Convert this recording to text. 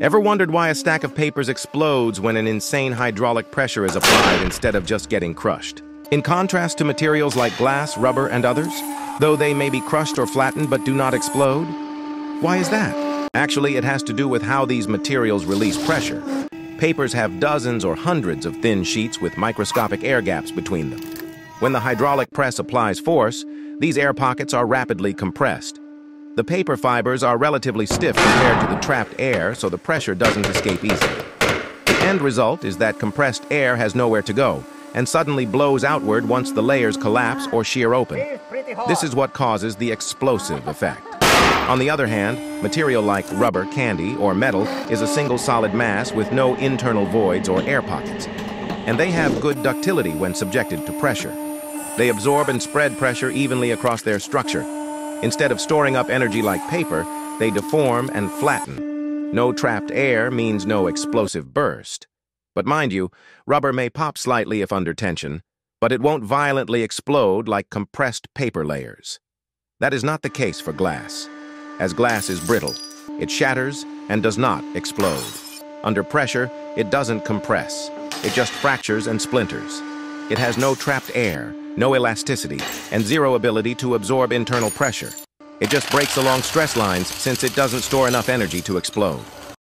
Ever wondered why a stack of papers explodes when an insane hydraulic pressure is applied instead of just getting crushed? In contrast to materials like glass, rubber, and others, though they may be crushed or flattened but do not explode? Why is that? Actually, it has to do with how these materials release pressure. Papers have dozens or hundreds of thin sheets with microscopic air gaps between them. When the hydraulic press applies force, these air pockets are rapidly compressed. The paper fibers are relatively stiff compared to the trapped air, so the pressure doesn't escape easily. The end result is that compressed air has nowhere to go and suddenly blows outward once the layers collapse or shear open. This is what causes the explosive effect. On the other hand, material like rubber, candy, or metal is a single solid mass with no internal voids or air pockets. And they have good ductility when subjected to pressure. They absorb and spread pressure evenly across their structure, Instead of storing up energy like paper, they deform and flatten. No trapped air means no explosive burst. But mind you, rubber may pop slightly if under tension, but it won't violently explode like compressed paper layers. That is not the case for glass. As glass is brittle, it shatters and does not explode. Under pressure, it doesn't compress. It just fractures and splinters. It has no trapped air, no elasticity, and zero ability to absorb internal pressure. It just breaks along stress lines since it doesn't store enough energy to explode.